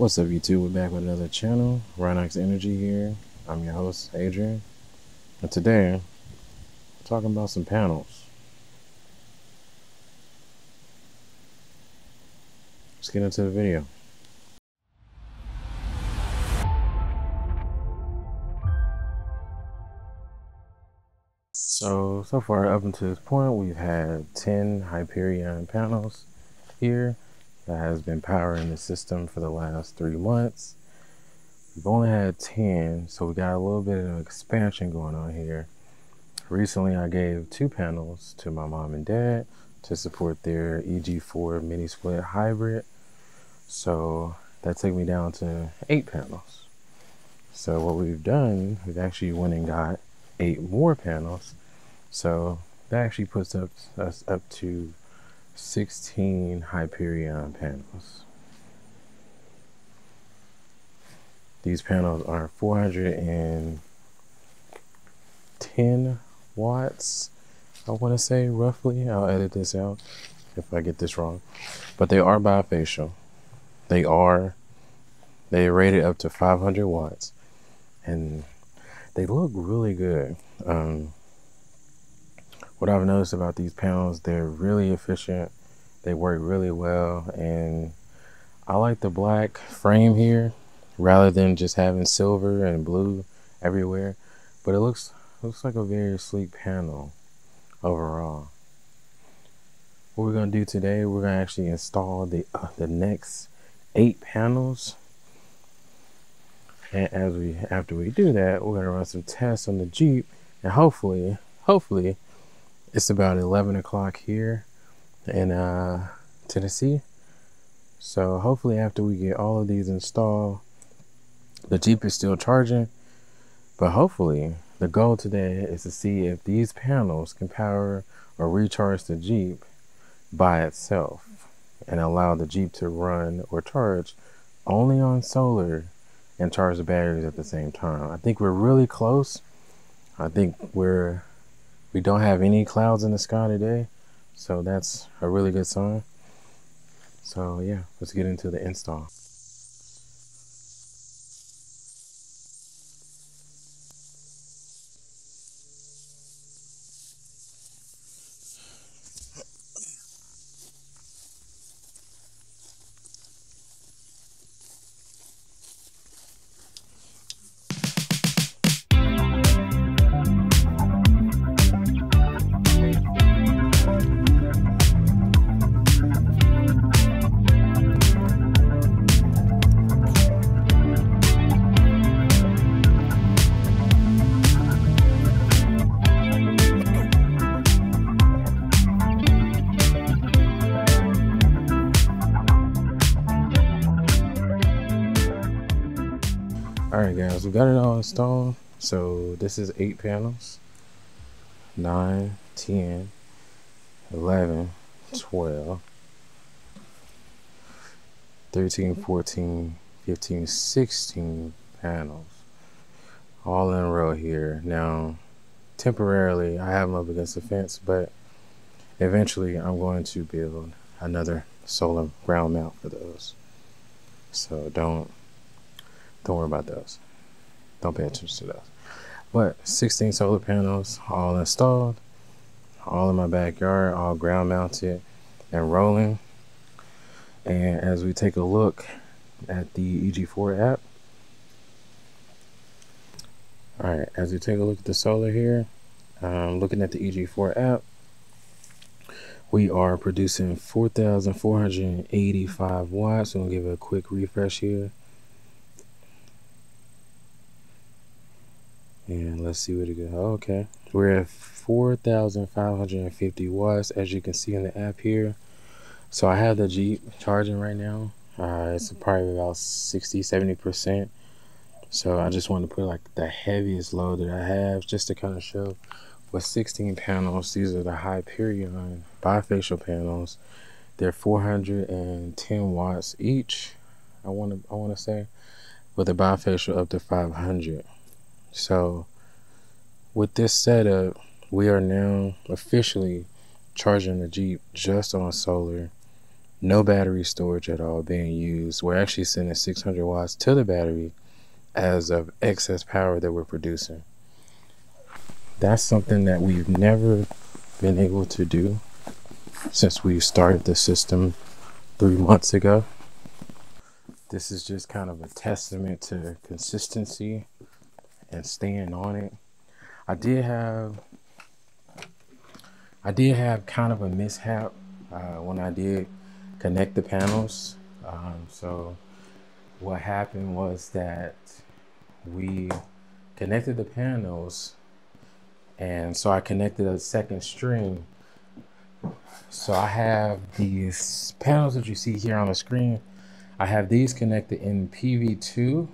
What's up, YouTube? We're back with another channel. Rhinox Energy here. I'm your host, Adrian. And today, I'm talking about some panels. Let's get into the video. So, so far up until this point, we've had 10 Hyperion panels here that has been powering the system for the last three months. We've only had 10, so we got a little bit of expansion going on here. Recently, I gave two panels to my mom and dad to support their EG4 mini split hybrid. So that took me down to eight panels. So what we've done, we've actually went and got eight more panels. So that actually puts up, us up to 16 Hyperion panels. These panels are 410 watts, I want to say roughly. I'll edit this out if I get this wrong. But they are bifacial. They are, they rated up to 500 watts. And they look really good. Um, what I've noticed about these panels, they're really efficient. They work really well. And I like the black frame here rather than just having silver and blue everywhere. But it looks looks like a very sleek panel overall. What we're gonna do today, we're gonna actually install the uh, the next eight panels. And as we after we do that, we're gonna run some tests on the Jeep, and hopefully, hopefully, it's about 11 o'clock here in uh, Tennessee. So hopefully after we get all of these installed, the Jeep is still charging. But hopefully the goal today is to see if these panels can power or recharge the Jeep by itself and allow the Jeep to run or charge only on solar and charge the batteries at the same time. I think we're really close. I think we're we don't have any clouds in the sky today, so that's a really good sign. So yeah, let's get into the install. All right guys we got it all installed. So this is eight panels. 9 10 11 12 13 14 15 16 panels. All in a row here. Now temporarily i have them up against the fence but eventually i'm going to build another solar ground mount for those. So don't don't worry about those. Don't pay attention to those. But 16 solar panels all installed, all in my backyard, all ground mounted and rolling. And as we take a look at the EG4 app, all right, as we take a look at the solar here, um, looking at the EG4 app, we are producing 4,485 watts. We'll give it a quick refresh here. And let's see what it goes. Oh, okay. We're at 4,550 watts, as you can see in the app here. So I have the Jeep charging right now. Uh, it's probably about 60, 70%. So I just want to put like the heaviest load that I have just to kind of show with 16 panels. These are the Hyperion bifacial panels. They're 410 watts each. I want to I want to say with a bifacial up to 500. So with this setup, we are now officially charging the Jeep just on solar no battery storage at all being used. We're actually sending 600 watts to the battery as of excess power that we're producing. That's something that we've never been able to do since we started the system three months ago. This is just kind of a testament to consistency and staying on it. I did have I did have kind of a mishap uh, when I did connect the panels. Um, so what happened was that we connected the panels and so I connected a second string. So I have these panels that you see here on the screen. I have these connected in PV2.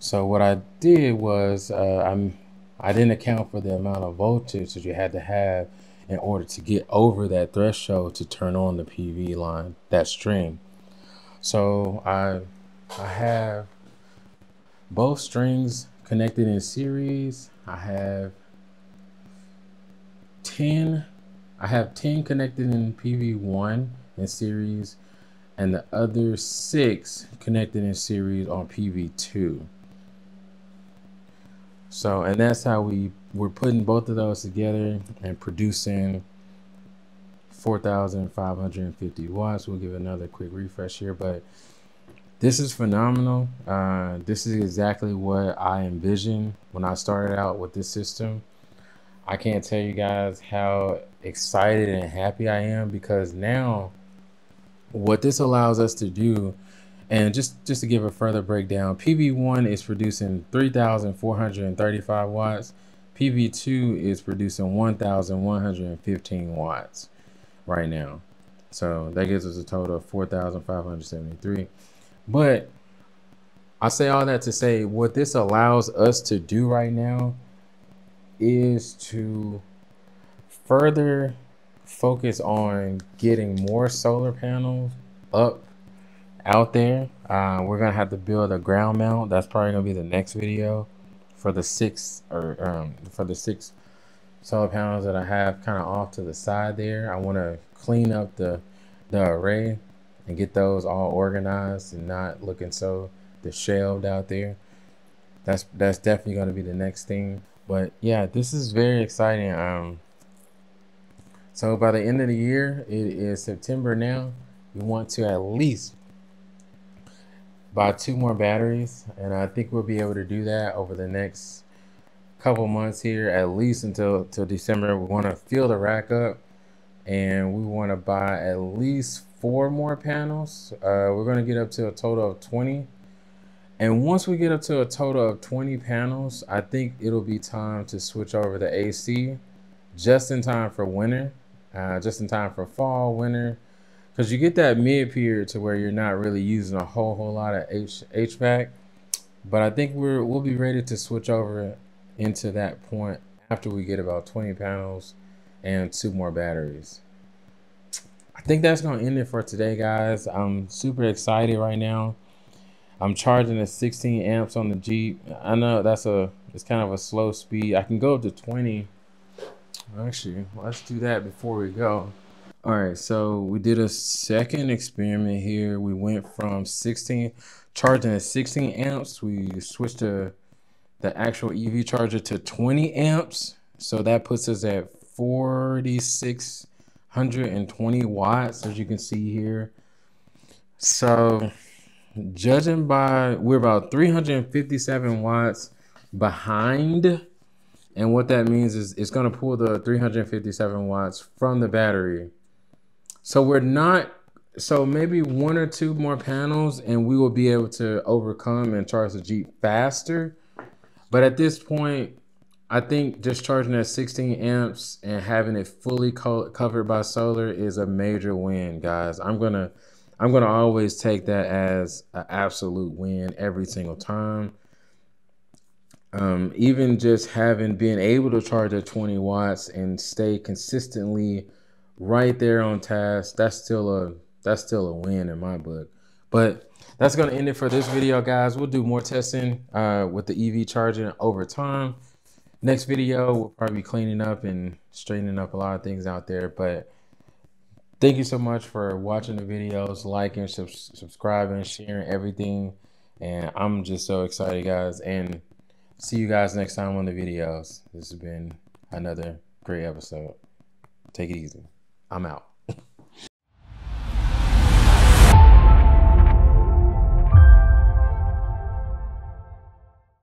So what I did was uh, I'm I didn't account for the amount of voltage that you had to have in order to get over that threshold to turn on the PV line, that string. So I, I have both strings connected in series. I have 10, I have 10 connected in PV1 in series and the other six connected in series on PV2. So, and that's how we we're putting both of those together and producing 4,550 watts. We'll give another quick refresh here, but this is phenomenal. Uh, this is exactly what I envisioned when I started out with this system. I can't tell you guys how excited and happy I am because now what this allows us to do and just, just to give a further breakdown, PV1 is producing 3,435 watts. PV2 is producing 1,115 watts right now. So that gives us a total of 4,573. But I say all that to say what this allows us to do right now is to further focus on getting more solar panels up out there. Uh, we're gonna have to build a ground mount. That's probably gonna be the next video for the six or um, for the six solar panels that I have kind of off to the side there. I want to clean up the the array and get those all organized and not looking so disheveled out there. That's that's definitely to be the next thing. But yeah, this is very exciting. Um, so by the end of the year, it is September now. We want to at least buy two more batteries and I think we'll be able to do that over the next couple months here at least until till December. We want to fill the rack up and we want to buy at least four more panels. Uh, we're going to get up to a total of 20 and once we get up to a total of 20 panels I think it'll be time to switch over to AC just in time for winter uh, just in time for fall winter because you get that mid period to where you're not really using a whole whole lot of H, HVAC. But I think we're we'll be ready to switch over into that point after we get about 20 panels and two more batteries. I think that's gonna end it for today, guys. I'm super excited right now. I'm charging at 16 amps on the Jeep. I know that's a it's kind of a slow speed. I can go up to 20. Actually, let's do that before we go. All right, so we did a second experiment here. We went from 16, charging at 16 amps. We switched to the actual EV charger to 20 amps. So that puts us at 4,620 watts, as you can see here. So judging by, we're about 357 watts behind. And what that means is it's going to pull the 357 watts from the battery so we're not, so maybe one or two more panels and we will be able to overcome and charge the Jeep faster. But at this point, I think just charging at 16 amps and having it fully co covered by solar is a major win, guys. I'm gonna, I'm gonna always take that as an absolute win every single time. Um, even just having been able to charge at 20 watts and stay consistently right there on task. That's still a that's still a win in my book. But that's gonna end it for this video, guys. We'll do more testing uh, with the EV charging over time. Next video, we'll probably be cleaning up and straightening up a lot of things out there. But thank you so much for watching the videos, liking, sub- subscribing, sharing everything. And I'm just so excited, guys. And see you guys next time on the videos. This has been another great episode. Take it easy. I'm out.